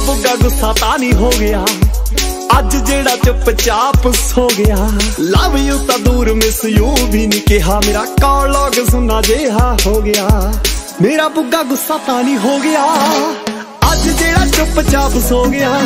ਬੁੱਗਾ ਗੁੱਸਾ ਤਾਂ ਨਹੀਂ ਹੋ ਗਿਆ। ਅੱਜ ਜਿਹੜਾ ਚੁੱਪਚਾਪ ਸੋ ਗਿਆ। ਲਵ ਯੂ ਤਾਂ ਦੂਰ ਮਿਸ ਯੂ ਵੀ ਨਹੀਂ ਕਿਹਾ। ਮੇਰਾ ਕਾਲ ਲੌਗ ਸੁਣਾ ਜਿਹਾ ਹੋ ਗਿਆ। ਮੇਰਾ ਬੁੱਗਾ ਗੁੱਸਾ ਤਾਂ ਨਹੀਂ ਹੋ ਗਿਆ। ਅੱਜ ਜਿਹੜਾ ਚੁੱਪਚਾਪ ਸੋ ਗਿਆ।